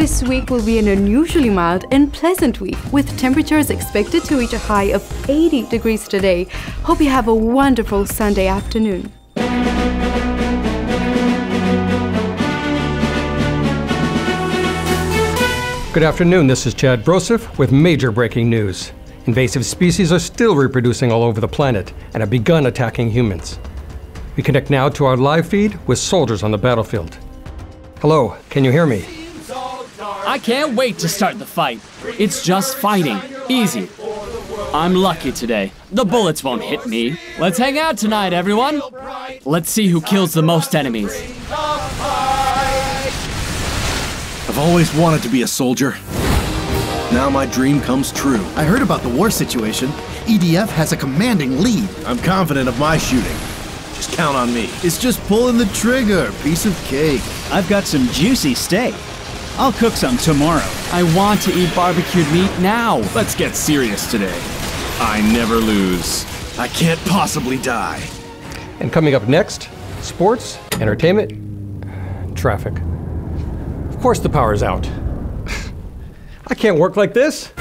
This week will be an unusually mild and pleasant week, with temperatures expected to reach a high of 80 degrees today. Hope you have a wonderful Sunday afternoon. Good afternoon, this is Chad Broseph with major breaking news. Invasive species are still reproducing all over the planet and have begun attacking humans. We connect now to our live feed with soldiers on the battlefield. Hello, can you hear me? I can't wait to start the fight. It's just fighting. Easy. I'm lucky today. The bullets won't hit me. Let's hang out tonight, everyone. Let's see who kills the most enemies. I've always wanted to be a soldier. Now my dream comes true. I heard about the war situation. EDF has a commanding lead. I'm confident of my shooting. Just count on me. It's just pulling the trigger. Piece of cake. I've got some juicy steak. I'll cook some tomorrow. I want to eat barbecued meat now. Let's get serious today. I never lose. I can't possibly die. And coming up next, sports, entertainment, traffic. Of course the power's out. I can't work like this.